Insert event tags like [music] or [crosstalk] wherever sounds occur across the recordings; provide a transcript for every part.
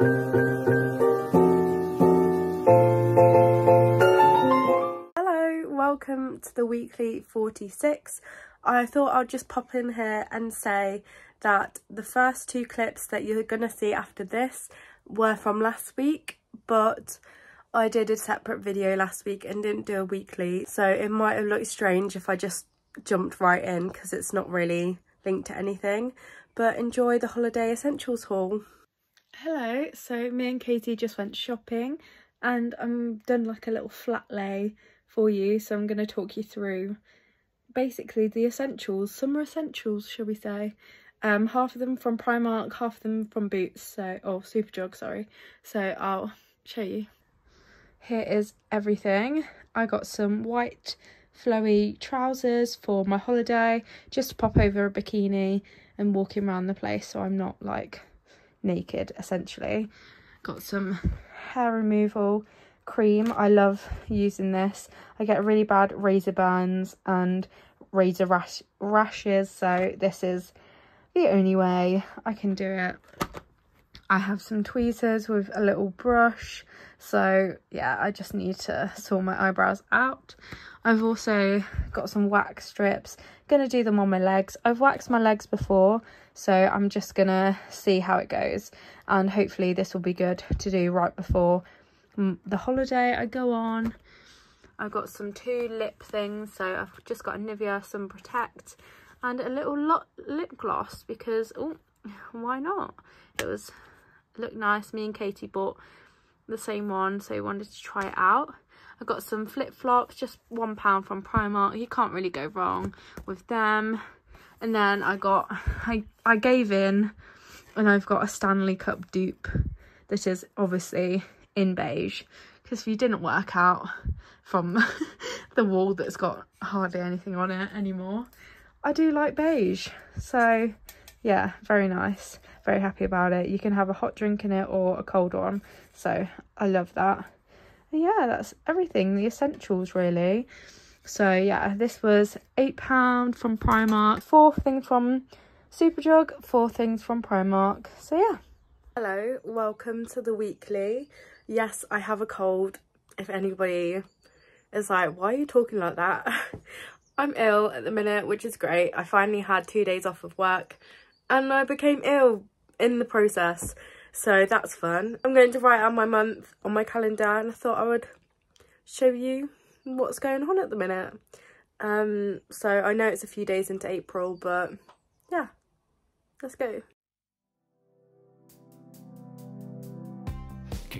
Hello, welcome to the weekly 46. I thought I'd just pop in here and say that the first two clips that you're going to see after this were from last week, but I did a separate video last week and didn't do a weekly, so it might have looked strange if I just jumped right in because it's not really linked to anything, but enjoy the holiday essentials haul. Hello, so me and Katie just went shopping and I'm done like a little flat lay for you so I'm going to talk you through basically the essentials, summer essentials shall we say. Um, half of them from Primark, half of them from Boots, so or Superdrug, sorry. So I'll show you. Here is everything. I got some white flowy trousers for my holiday, just to pop over a bikini and walking around the place so I'm not like naked essentially. Got some hair removal cream. I love using this. I get really bad razor burns and razor rash rashes so this is the only way I can do it. I have some tweezers with a little brush. So yeah I just need to sort my eyebrows out. I've also got some wax strips. Gonna do them on my legs. I've waxed my legs before so i'm just gonna see how it goes. And hopefully this will be good to do right before mm, the holiday i go on. I've got some two lip things so i've just got a nivea sun protect and a little lip gloss because oh why not? It was looked nice me and katie bought the same one so we wanted to try it out I got some flip-flops, just one pound from Primark. You can't really go wrong with them. And then I got, I, I gave in and I've got a Stanley Cup dupe that is obviously in beige. Because if you didn't work out from [laughs] the wall that's got hardly anything on it anymore, I do like beige. So yeah, very nice. Very happy about it. You can have a hot drink in it or a cold one. So I love that yeah, that's everything, the essentials really. So yeah, this was £8 from Primark, four things from Superdrug, four things from Primark. So yeah. Hello, welcome to the weekly. Yes, I have a cold. If anybody is like, why are you talking like that? [laughs] I'm ill at the minute, which is great. I finally had two days off of work and I became ill in the process. So that's fun. I'm going to write out my month on my calendar and I thought I would show you what's going on at the minute. Um, so I know it's a few days into April, but yeah, let's go.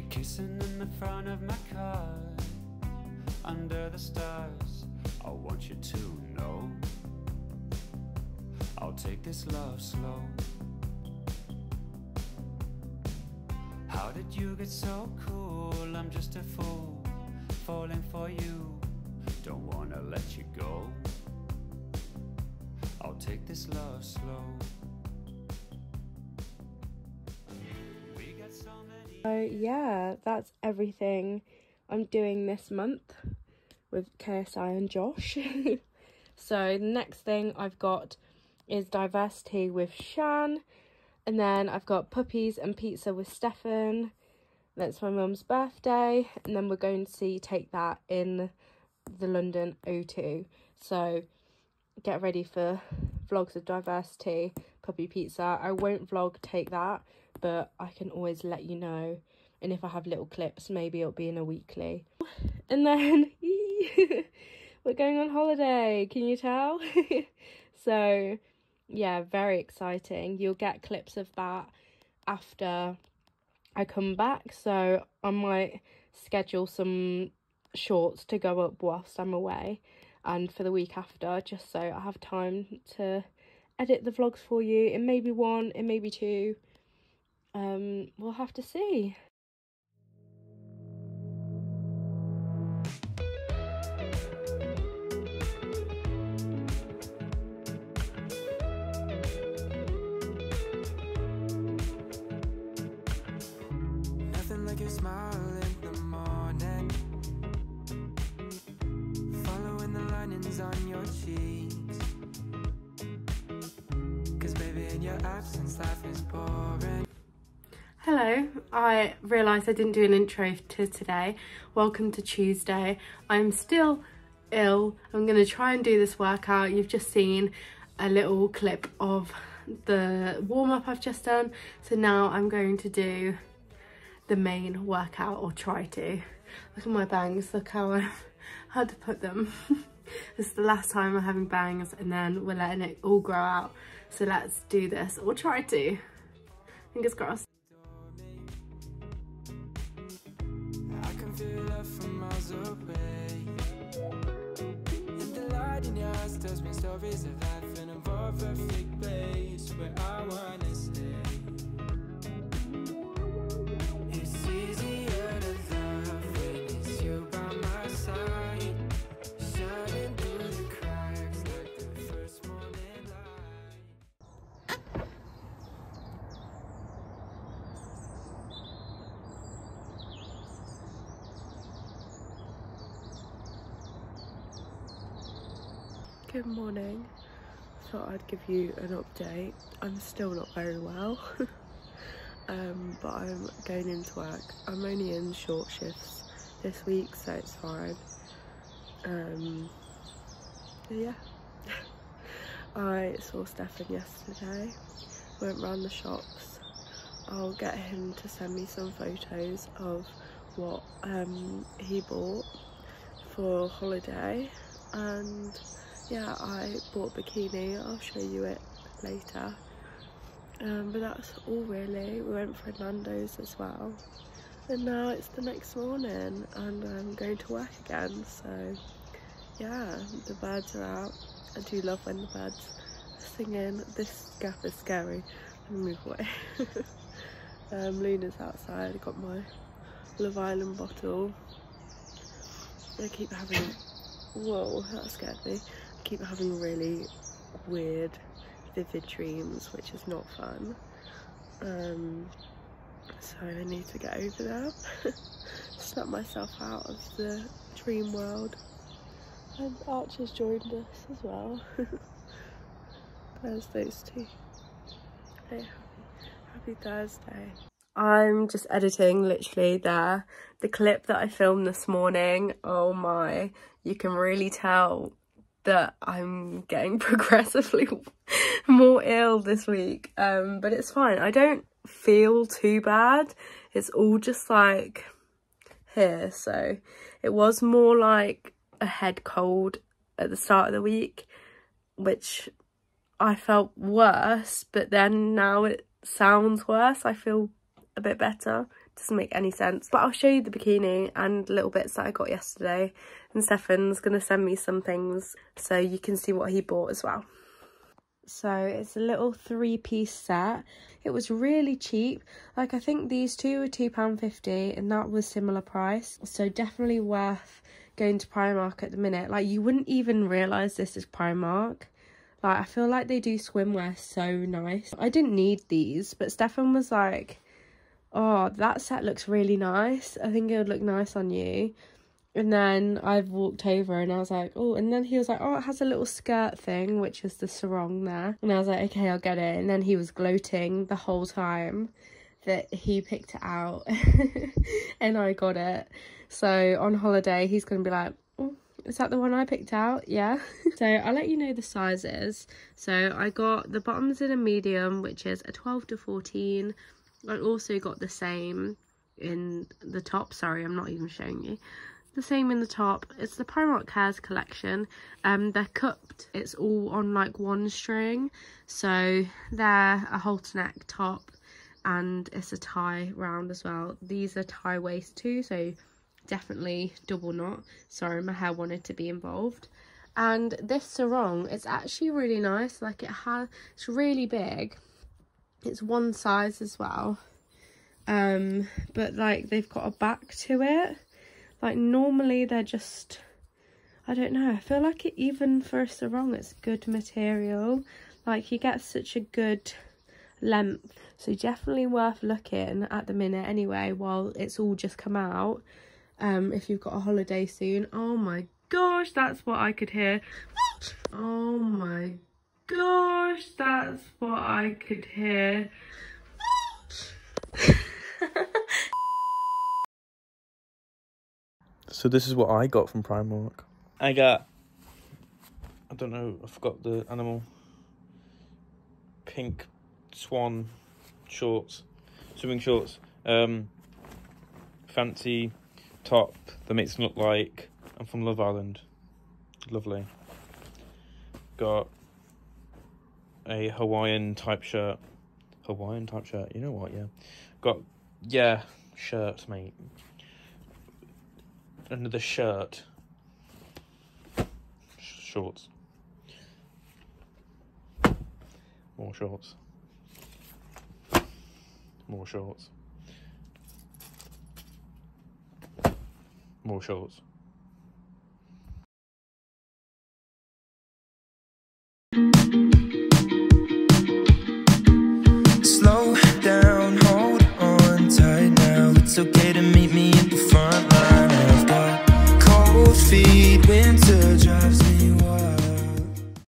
Kissing in the front of my car under the stars. I want you to know take this love slow. How did you get so cool? I'm just a fool, falling for you. Don't wanna let you go. I'll take this love slow. So yeah, that's everything I'm doing this month with KSI and Josh. [laughs] so the next thing I've got is diversity with Shan and then I've got puppies and pizza with Stefan. That's my mum's birthday. And then we're going to see Take That in the London O2. So get ready for vlogs of diversity, puppy pizza. I won't vlog Take That, but I can always let you know. And if I have little clips, maybe it'll be in a weekly. And then [laughs] we're going on holiday. Can you tell? [laughs] so yeah, very exciting. You'll get clips of that after I come back. So I might schedule some shorts to go up whilst I'm away and for the week after, just so I have time to edit the vlogs for you. It may be one, it may be two. Um, we'll have to see. smile in the morning Following the linings on your cheeks Cause baby in your absence life is boring Hello, I realised I didn't do an intro to today. Welcome to Tuesday. I'm still ill. I'm going to try and do this workout. You've just seen a little clip of the warm up I've just done. So now I'm going to do the main workout or try to. Look at my bangs, look how I've [laughs] had to put them. [laughs] this is the last time I'm having bangs and then we're letting it all grow out. So let's do this or try to. Fingers crossed. stories of life in a more perfect place where I wanna Good morning. Thought I'd give you an update. I'm still not very well, [laughs] um, but I'm going into work. I'm only in short shifts this week, so it's fine. Um, yeah. [laughs] I saw Stefan yesterday, went round the shops. I'll get him to send me some photos of what um, he bought for holiday and yeah I bought a bikini. I'll show you it later. Um, but that's all really. We went for Nando's as well. And now it's the next morning and I'm going to work again so yeah the birds are out. I do love when the birds are singing this gap is scary. Let me move away. [laughs] Um, Luna's outside. I got my Love Island bottle. I keep having whoa that scared me keep having really weird vivid dreams which is not fun. Um, so I need to get over that. [laughs] Snap myself out of the dream world. And Archer's joined us as well. [laughs] There's those two. Hey happy, happy Thursday. I'm just editing literally there. The clip that I filmed this morning oh my you can really tell that I'm getting [laughs] progressively more ill this week. Um, but it's fine. I don't feel too bad. It's all just like here. So it was more like a head cold at the start of the week, which I felt worse. But then now it sounds worse. I feel a bit better. Doesn't make any sense. But I'll show you the bikini and little bits that I got yesterday. And Stefan's gonna send me some things so you can see what he bought as well. So it's a little three-piece set. It was really cheap. Like I think these two were £2.50 and that was similar price. So definitely worth going to Primark at the minute. Like you wouldn't even realise this is Primark. Like I feel like they do swimwear so nice. I didn't need these but Stefan was like oh, that set looks really nice. I think it would look nice on you. And then I've walked over and I was like, oh, and then he was like, oh, it has a little skirt thing, which is the sarong there. And I was like, okay, I'll get it. And then he was gloating the whole time that he picked it out [laughs] and I got it. So on holiday, he's going to be like, oh, is that the one I picked out? Yeah. [laughs] so I'll let you know the sizes. So I got the bottoms in a medium, which is a 12 to 14 I also got the same in the top. Sorry, I'm not even showing you. The same in the top. It's the Primark Cares collection. Um, they're cupped. It's all on like one string. So they're a halter neck top and it's a tie round as well. These are tie waist too, so definitely double knot. Sorry, my hair wanted to be involved. And this sarong, it's actually really nice. Like it has, it's really big it's one size as well. Um but like they've got a back to it. Like normally they're just i don't know i feel like it, even for a sarong it's good material. Like you get such a good length so definitely worth looking at the minute anyway while it's all just come out um if you've got a holiday soon. Oh my gosh that's what i could hear. Oh my gosh, that's what I could hear. so this is what I got from Primark. I got, I don't know, I forgot the animal. Pink swan shorts, swimming shorts. Um, fancy top that makes them look like I'm from Love Island. Lovely. Got a Hawaiian type shirt. Hawaiian type shirt. You know what? Yeah. Got yeah shirt, mate. Another shirt. Sh- shorts. More shorts. More shorts. More shorts.